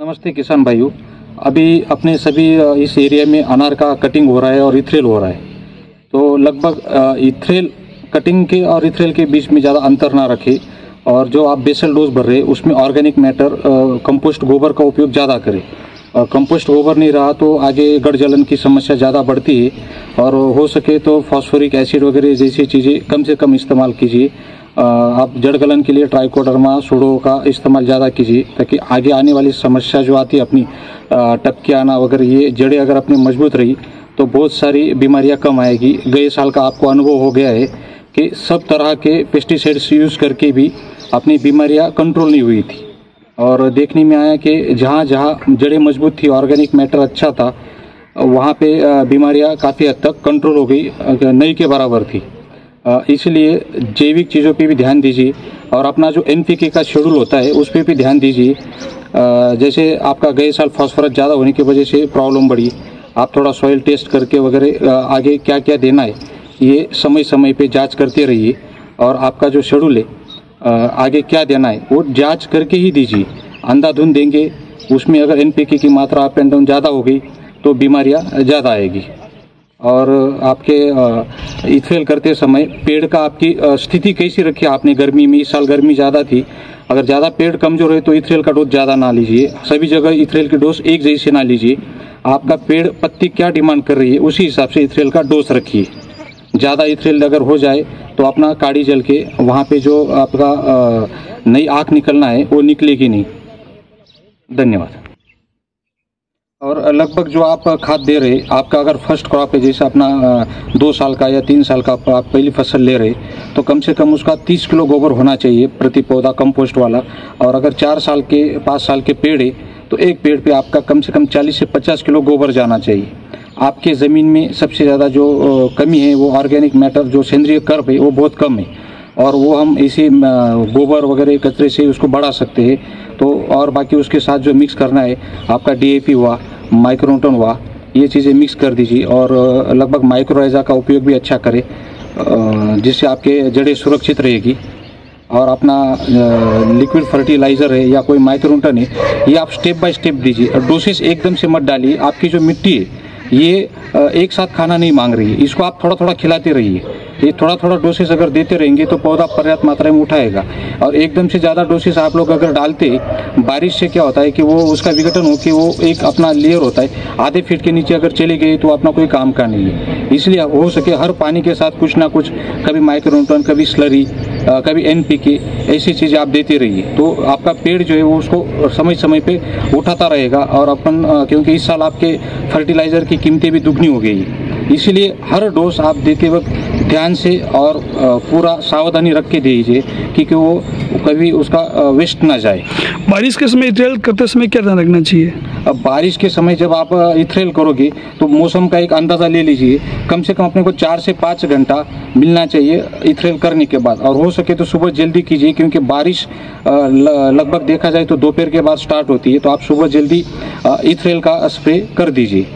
नमस्ते किसान भाइयों। अभी अपने सभी इस एरिया में अनार का कटिंग हो रहा है और इथरेल हो रहा है। तो लगभग इथरेल कटिंग के और इथरेल के बीच में ज़्यादा अंतर ना रखें और जो आप बेसल डोज भर रहे हैं, उसमें ऑर्गेनिक मैटर कंपोस्ट गोबर का उपयोग ज़्यादा करें। और कंपोस्ट गोबर नहीं रहा तो आगे गड़ जलन की समस्या ज़्यादा बढ़ती है और हो सके तो फॉस्फोरिक एसिड वगैरह जैसी चीज़ें कम से कम इस्तेमाल कीजिए। आप जड़ गलन के लिए ट्राइकोडर्मा सूडो का इस्तेमाल ज़्यादा कीजिए, ताकि आगे आने वाली समस्या जो आती है अपनी टपके आना वगैरह, ये जड़ें अगर अपनी मज़बूत रही तो बहुत सारी बीमारियाँ कम आएगी। गए साल का आपको अनुभव हो गया है कि सब तरह के पेस्टिसाइड्स यूज़ करके भी अपनी बीमारियाँ कंट्रोल नहीं हुई थी। और देखने में आया कि जहाँ जहाँ जड़ें मज़बूत थी ऑर्गेनिक मैटर अच्छा था, वहाँ पे बीमारियाँ काफ़ी हद तक कंट्रोल हो गई नई के बराबर थी। इसलिए जैविक चीज़ों पे भी ध्यान दीजिए और अपना जो एन का शेड्यूल होता है, उस पर भी ध्यान दीजिए। जैसे आपका गए साल फास्फोरस ज़्यादा होने की वजह से प्रॉब्लम बढ़ी। आप थोड़ा सॉइल टेस्ट करके वगैरह आगे क्या क्या देना है, ये समय समय पे जाँच करते रहिए और आपका जो शेड्यूल है आगे क्या देना है, वो जाँच करके ही दीजिए। अंधाधुंध देंगे, उसमें अगर एन की मात्रा अप एंड डाउन ज़्यादा हो गई तो बीमारियाँ ज़्यादा आएगी। और आपके इथेल करते समय पेड़ का आपकी स्थिति कैसी रखी आपने? गर्मी में, इस साल गर्मी ज़्यादा थी। अगर ज़्यादा पेड़ कमज़ोर है तो इथरेल का डोज ज़्यादा ना लीजिए। सभी जगह इथरेल की डोज एक जैसे ना लीजिए। आपका पेड़, पत्ती क्या डिमांड कर रही है, उसी हिसाब से इथरेल का डोज रखिए। ज़्यादा इथरेल अगर हो जाए तो अपना काड़ी जल के वहाँ पे जो आपका नई आँख निकलना है, वो निकलेगी नहीं। धन्यवाद। और लगभग जो आप खाद दे रहे, आपका अगर फ़र्स्ट क्रॉप है, जैसे अपना दो साल का या तीन साल का आप पहली फ़सल ले रहे तो कम से कम उसका तीस किलो गोबर होना चाहिए प्रति पौधा कंपोस्ट वाला। और अगर चार साल के, पाँच साल के पेड़ है तो एक पेड़ पे आपका कम से कम चालीस से पचास किलो गोबर जाना चाहिए। आपके ज़मीन में सबसे ज़्यादा जो कमी है, वो ऑर्गेनिक मैटर जो सेंद्रीय कर्प है, वो बहुत कम है। और वो हम इसी गोबर वगैरह कचरे से उसको बढ़ा सकते हैं। तो और बाकी उसके साथ जो मिक्स करना है, आपका डीएपी हुआ माइक्रोटन हुआ, ये चीज़ें मिक्स कर दीजिए और लगभग माइक्रोराइजा का उपयोग भी अच्छा करें जिससे आपके जड़ें सुरक्षित रहेगी और अपना लिक्विड फर्टिलाइज़र है या कोई माइक्रोटन है, ये आप स्टेप बाय स्टेप दीजिए और डोसेस एकदम से मत डालिए, आपकी जो मिट्टी है ये एक साथ खाना नहीं मांग रही है। इसको आप थोड़ा थोड़ा खिलाते रहिए। ये थोड़ा थोड़ा डोसेस अगर देते रहेंगे तो पौधा पर्याप्त मात्रा में उठाएगा। और एकदम से ज़्यादा डोसेस आप लोग अगर डालते, बारिश से क्या होता है कि वो, उसका विघटन हो कि वो एक अपना लेयर होता है, आधे फीट के नीचे अगर चले गए तो अपना कोई काम का नहीं है। इसलिए हो सके हर पानी के साथ कुछ ना कुछ, कभी माइक्रोटन कभी स्लरी कभी एन ऐसी चीज़ें आप देते रहिए। तो आपका पेड़ जो है वो उसको समय समय पे उठाता रहेगा और अपन क्योंकि इस साल आपके फर्टिलाइज़र की कीमतें भी दुगनी हो गई इसीलिए हर डोज आप देते वक्त ध्यान से और पूरा सावधानी रख के दीजिए क्योंकि वो कभी उसका वेस्ट ना जाए। बारिश के समय इथरेल करते समय क्या ध्यान रखना चाहिए? अब बारिश के समय जब आप इथरेल करोगे तो मौसम का एक अंदाज़ा ले लीजिए। कम से कम अपने को चार से पाँच घंटा मिलना चाहिए इथरेल करने के बाद। और हो सके तो सुबह जल्दी कीजिए क्योंकि बारिश लगभग देखा जाए तो दोपहर के बाद स्टार्ट होती है। तो आप सुबह जल्दी इथरेल का स्प्रे कर दीजिए।